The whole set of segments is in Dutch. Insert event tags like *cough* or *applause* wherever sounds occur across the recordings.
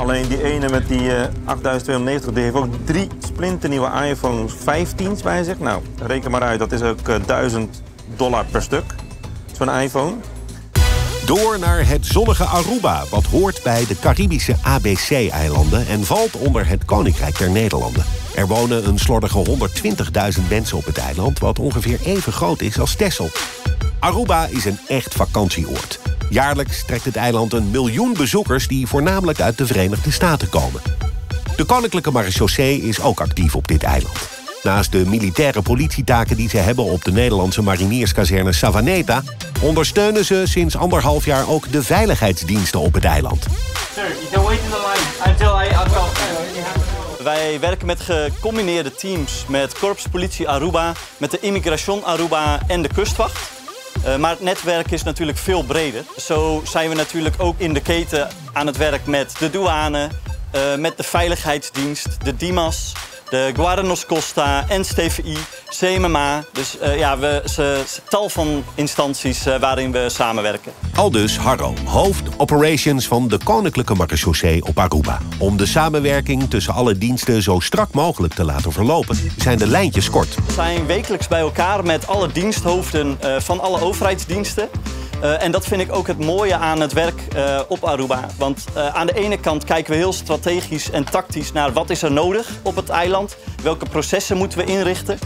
Alleen die ene met die eh 8290, die heeft ook drie splinternieuwe iPhone 15's bij zich. Nou, reken maar uit, dat is ook eh, 1000 dollar per stuk. Zo'n iPhone. Door naar het zonnige Aruba, wat hoort bij de Caribische ABC-eilanden en valt onder het Koninkrijk der Nederlanden. Er wonen een slordige 120.000 mensen op het eiland, wat ongeveer even groot is als Texel. Aruba is een echt vakantieoord. Jaarlijks trekt het eiland een miljoen bezoekers die voornamelijk uit de Verenigde Staten komen. De Koninklijke Marechaussee is ook actief op dit eiland. Naast de militaire politietaken die ze hebben op de Nederlandse marinierskazerne Savaneta... ondersteunen ze sinds anderhalf jaar ook de veiligheidsdiensten op het eiland. Sir, you can wait in the line until I I'll call. Wij werken met gecombineerde teams met Korps Politie Aruba, met de Immigration Aruba en de kustwacht. Eh, maar het netwerk is natuurlijk veel breder. Zo zijn we natuurlijk ook in de keten aan het werk met de douane, eh, met de veiligheidsdienst, de DIMAS, de Guardanos Costa, NSTVI, CMMA. Dus eh, ja, we, ze, ze- tal van instanties eh, waarin we samenwerken. Aldus Harro, hoofd operations van de Koninklijke Marechaussee op Aruba. Om de samenwerking tussen alle diensten zo strak mogelijk te laten verlopen... zijn de lijntjes kort. We zijn wekelijks bij elkaar met alle diensthoofden eh, van alle overheidsdiensten. Eh, en dat vind ik ook het mooie aan het werk eh, op Aruba. Want eh, aan de ene kant kijken we heel strategisch en tactisch naar wat is er nodig op het eiland. Welke processen moeten we inrichten.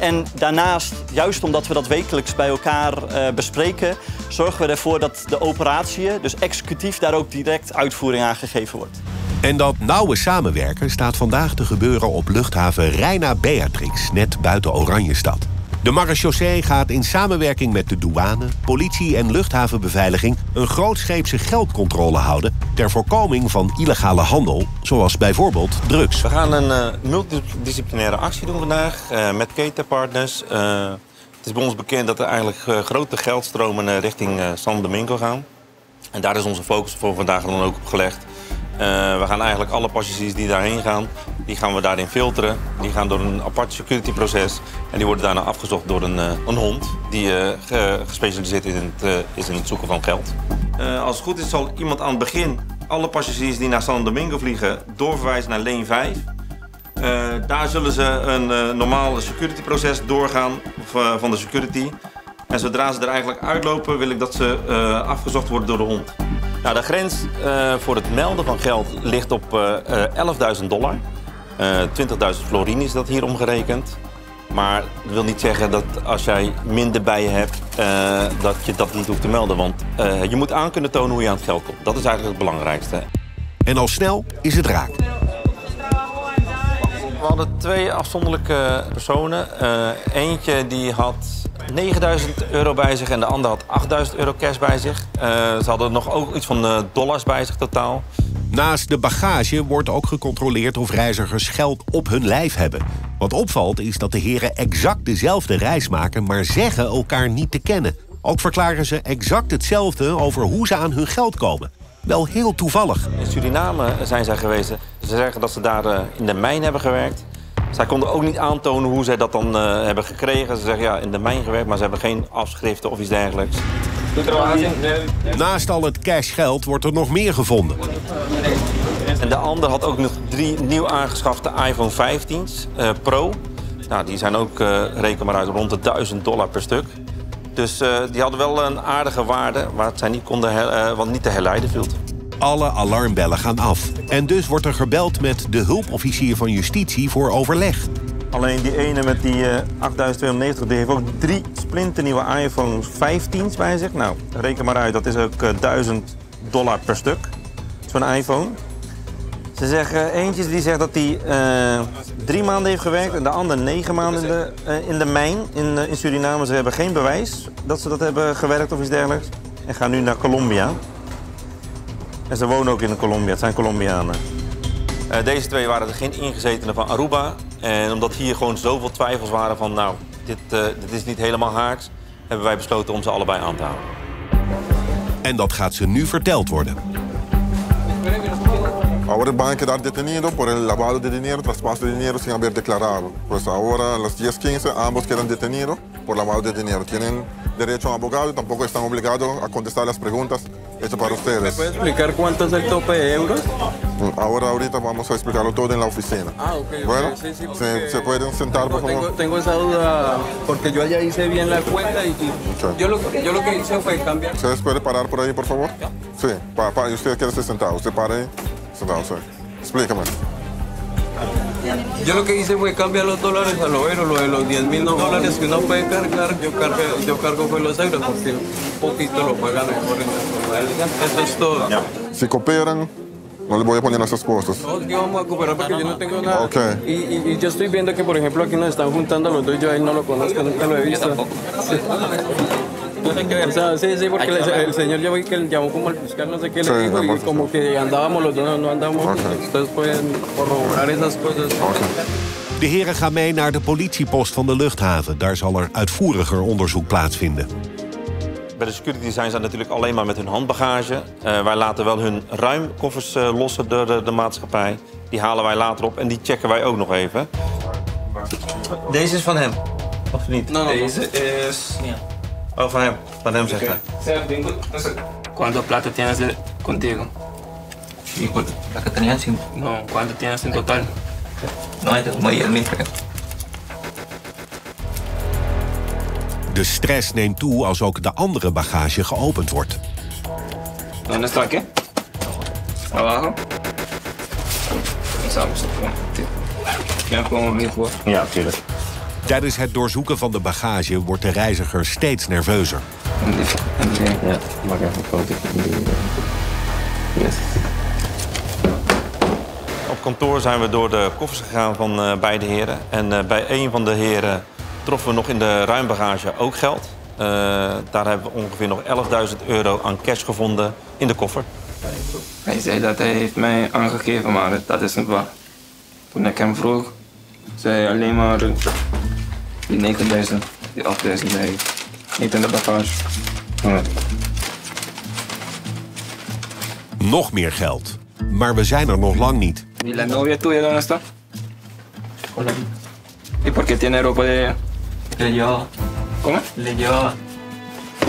En daarnaast, juist omdat we dat wekelijks bij elkaar bespreken, zorgen we ervoor dat de operatieën, dus executief, daar ook direct uitvoering aan gegeven wordt. En dat nauwe samenwerken staat vandaag te gebeuren op luchthaven Reina Beatrix, net buiten Oranjestad. De marechaussee gaat in samenwerking met de douane, politie en luchthavenbeveiliging een grootscheepse geldcontrole houden ter voorkoming van illegale handel, zoals bijvoorbeeld drugs. We gaan een eh, multidisciplinaire actie doen vandaag eh, met ketenpartners. Eh, het is bij ons bekend dat er eigenlijk grote geldstromen richting San Domingo gaan. En daar is onze focus voor vandaag dan ook op gelegd. We gaan eigenlijk alle passagiers die daarheen gaan, die gaan we daarin filteren. Die gaan door een apart security proces en die worden daarna afgezocht door een, eh, een hond die eh, ge- gespecialiseerd is in, het, eh, is in het zoeken van geld. Als het goed is zal iemand aan het begin alle passagiers die naar San Domingo vliegen doorverwijzen naar lane 5. Eh, daar zullen ze een eh, normaal security proces doorgaan of, van de security. En zodra ze er eigenlijk uitlopen, wil ik dat ze afgezocht worden door de hond. Nou, de grens voor het melden van geld ligt op eh, eh, 11.000 dollar. Eh 20.000 florine is dat hier omgerekend. Maar dat wil niet zeggen dat als jij minder bij je hebt, eh, dat je dat niet hoeft te melden. Want eh, je moet aan kunnen tonen hoe je aan het geld komt. Dat is eigenlijk het belangrijkste. En al snel is het raak. We hadden twee afzonderlijke personen. Eh, eentje die had 9000 euro bij zich en de ander had 8000 euro cash bij zich. Eh, ze hadden nog ook iets van eh, dollars bij zich totaal. Naast de bagage wordt ook gecontroleerd of reizigers geld op hun lijf hebben. Wat opvalt is dat de heren exact dezelfde reis maken, maar zeggen elkaar niet te kennen. Ook verklaren ze exact hetzelfde over hoe ze aan hun geld komen. Wel heel toevallig. In Suriname zijn zij geweest. Ze zeggen dat ze daar eh, in de mijn hebben gewerkt. Zij konden ook niet aantonen hoe zij dat dan eh, hebben gekregen. Ze zeggen ja, in de mijn gewerkt, maar ze hebben geen afschriften of iets dergelijks. Naast al het cashgeld wordt er nog meer gevonden. En de ander had ook nog drie nieuw aangeschafte iPhone 15's eh, Pro. Nou, die zijn ook, eh, reken maar uit, rond de 1000 dollar per stuk. Dus eh, die hadden wel een aardige waarde, waar het zij niet konden, wat niet te herleiden viel. Alle alarmbellen gaan af. En dus wordt er gebeld met de hulpofficier van justitie voor overleg. Alleen die ene met die eh, 8290, die heeft ook drie splinternieuwe iPhone 15's bij zich. Nou, reken maar uit, dat is ook eh, 1000 dollar per stuk. Zo'n iPhone. Ze zeggen, eentje die zegt dat hij eh, drie maanden heeft gewerkt en de ander negen maanden in de, in de mijn in, in Suriname. Ze hebben geen bewijs dat ze dat hebben gewerkt of iets dergelijks. En gaan nu naar Colombia. En ze wonen ook in Colombia, het zijn Colombianen. Deze twee waren er geen ingezetenen van Aruba. En omdat hier gewoon zoveel twijfels waren van, nou, dit, eh, dit is niet helemaal haaks, hebben wij besloten om ze allebei aan te houden. En dat gaat ze nu verteld worden. Ahora van a quedar detenidos por el lavado de dinero, traspaso de dinero sin haber declarado. Pues ahora a las 10.15 ambos quedan detenidos por lavado de dinero. Tienen derecho a un abogado y tampoco están obligados a contestar las preguntas hechas para ustedes. ¿Puede explicar cuánto es el tope de euros? Ahora, ahorita vamos a explicarlo todo en la oficina. Ah, ok. Bueno, sí, sí, se, pueden sentar, por tengo, favor. tengo esa duda porque yo allá hice bien la cuenta y, yo, lo, yo lo que hice fue cambiar. ¿Ustedes pueden parar por ahí, por favor? Sí, pa, pa, y usted quédese sentado. Usted pare sentado, sí. Explícame. Yo lo que hice fue cambiar los dólares a lo vero, lo de los 10 mil dólares que uno puede cargar, yo, cargué, yo cargo fue los euros porque un poquito lo pagan mejor en la informalidad. Eso es todo. Si cooperan, no les voy a poner esas cosas. No, que vamos a cooperar porque yo no tengo nada. Ok. Y, y- y yo estoy viendo que, por ejemplo, aquí nos están juntando los dos. Yo a él no lo conozco, nunca lo he visto. Sí. O sea, sí, sí, porque el, el señor yo vi que llamó como al fiscal, no sé qué Sí, le dijo, y como que andábamos los dos, no, andábamos. Ok. juntos. Ustedes pueden corroborar esas cosas. De heren gaan mee naar de politiepost van de luchthaven. Daar zal er uitvoeriger onderzoek plaatsvinden. Bij de security zijn ze natuurlijk alleen maar met hun handbagage. Eh, wij laten wel hun ruimkoffers eh, lossen door de, de maatschappij. Die halen wij later op en die checken wij ook nog even. Deze is van hem, of niet? No, no, no. Deze is... Oh, van hem. Van hem zegt hij. ¿Cuántos platos tienes de- contigo? Y pues, la que cinco. No, ¿cuántos tienes en total? No, hay 10 mil, creo. De stress neemt toe als ook de andere bagage geopend wordt. ¿Dónde está qué? Abajo. Ya como mi juego. Ja, natuurlijk. Tijdens het doorzoeken van de bagage wordt de reiziger steeds nerveuzer. Ja, maak even een foto. Yes. Op kantoor zijn we door de koffers gegaan van eh, beide heren. En eh, bij een van de heren troffen we nog in de ruimbagage ook geld. Eh, daar hebben we ongeveer nog 11.000 euro aan cash gevonden in de koffer. Hij zei dat hij heeft mij aangegeven, maar dat is niet waar. Toen ik hem vroeg, zei hij alleen maar die 9000, die 8000 zei hij. Niet in de bagage. Nog meer geld. Maar we zijn er nog lang niet. ¿Y la novia tuya dónde está? ¿Y por qué tiene ropa de ella? Le llevaba. ¿Cómo? Le llevaba.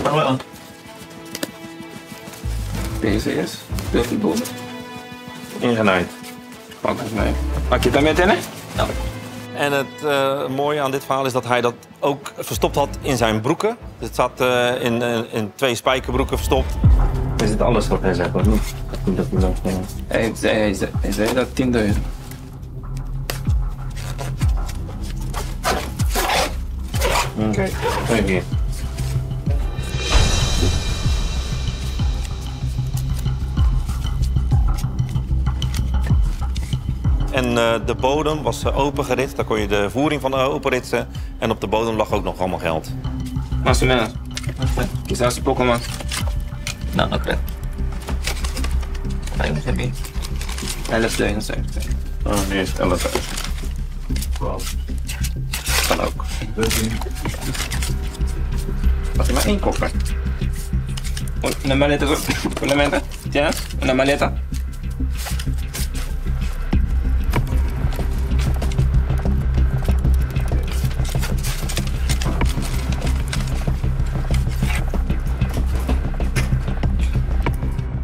Ah, bueno. Deze is de fútbol. Ingenaaid. Ok, nee. Aquí también tiene? No. En het eh, mooie aan dit verhaal is dat hij dat ook verstopt had in zijn broeken. Het zat eh, in, in, in twee spijkerbroeken verstopt. Is het alles wat hij zegt, of niet? Dat we dat, eh, Hij zei, hij zei, hij zei dat 10.000. Oké, okay. En eh, de bodem was eh, opengeritst. Daar kon je de voering van openritsen. En op de bodem lag ook nog allemaal geld. Más o menos. Quizás un poco más. No, no creo. Hay un bien. 11.000 zei hij. Oh, nee, is 11. Kan ook. Had hij maar één koffer. Una maleta solamente. *laughs* ¿Tienes? Una maleta.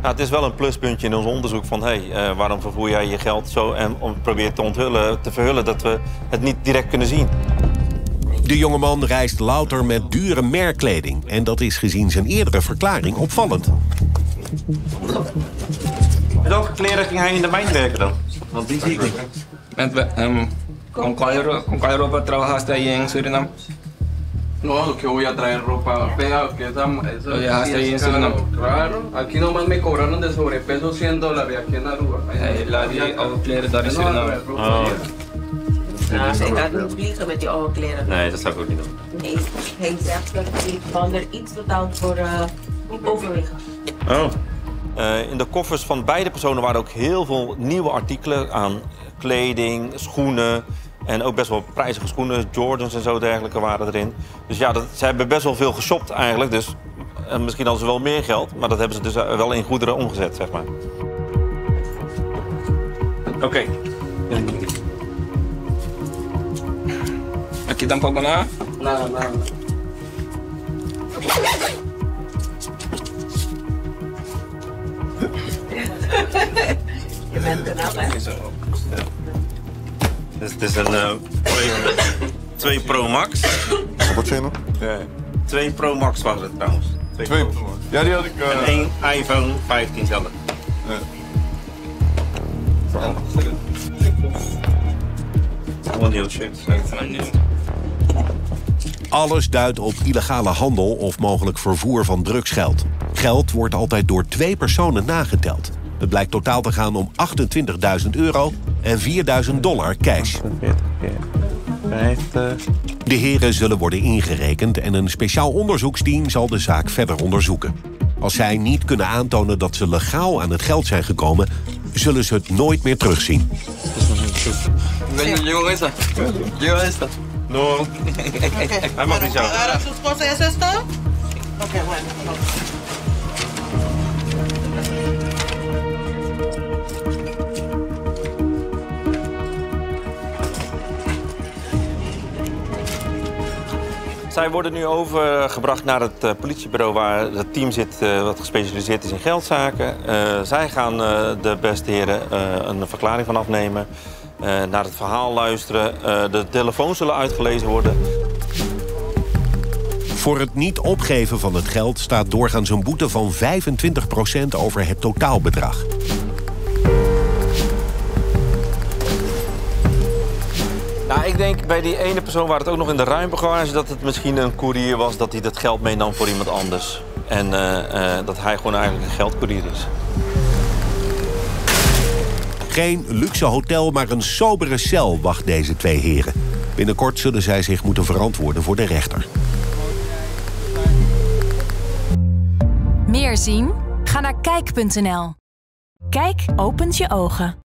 Ja, het is wel een pluspuntje in ons onderzoek van hey, eh, waarom vervoer jij je geld zo en om probeer te onthullen, te verhullen dat we het niet direct kunnen zien. De jongeman reist louter met dure merkkleding. En dat is gezien zijn eerdere verklaring opvallend. Met welke kleren ging hij in de mijn werken dan? Want die zie ik niet. Met, um, ¿con, cuál, ro- ¿Con cuál ropa trabajaste ahí en Surinam? No, que voy a traer ropa fea, que esa, esa Lo dejaste ahí en caro, Surinam. Claro, aquí nomás me cobraron de sobrepeso 100 dólares aquí en Aruba. Hij laat die oude kleren daar in No, Surinam. Ja, hij gaat niet vliegen met die oude kleren. nee, dat zou ik ook niet doen. Nee, hij zegt dat hij van er iets betaald voor uh, overwegen. Oh. Eh, in de koffers van beide personen waren ook heel veel nieuwe artikelen aan kleding, schoenen en ook best wel prijzige schoenen, Jordans en zo dergelijke waren erin. Dus ja, dat, ze hebben best wel veel geshopt eigenlijk. Dus eh, misschien hadden ze wel meer geld, maar dat hebben ze dus eh, wel in goederen omgezet, zeg maar. Oké. Aquí tampoco nada. Nada, nada. Mentenaal, hè? Dus het is een eh, 2 Pro Max. Cappuccino? Ja. 2 Pro Max was het trouwens. Twee Twee. Pro. Ja, die had ik... eh, En één iPhone 15 zelf. Alles duidt op illegale handel of mogelijk vervoer van drugsgeld. Geld wordt altijd door twee personen nageteld. Het blijkt totaal te gaan om 28.000 euro en 4.000 dollar cash. 40 keer 50. De heren zullen worden ingerekend en een speciaal onderzoeksteam zal de zaak verder onderzoeken. Als zij niet kunnen aantonen dat ze legaal aan het geld zijn gekomen, zullen ze het nooit meer terugzien. Llego esa. Llego esta. No. Niet zo. ¿Ahora sus cosas es esto? Ok, bueno. Zij worden nu overgebracht naar het eh, politiebureau waar het team zit eh, wat gespecialiseerd is in geldzaken. Eh, zij gaan de beste heren een verklaring van afnemen, naar het verhaal luisteren. Eh, de telefoons zullen uitgelezen worden. Voor het niet opgeven van het geld staat doorgaans een boete van 25% over het totaalbedrag. Nou, ik denk bij die ene persoon waar het ook nog in de ruimbagage... dat het misschien een koerier was dat hij dat geld meenam voor iemand anders. En eh, eh, dat hij gewoon eigenlijk een geldkoerier is. Geen luxe hotel, maar een sobere cel wacht deze twee heren. Binnenkort zullen zij zich moeten verantwoorden voor de rechter. Meer zien? Ga naar kijk.nl. Kijk opent je ogen.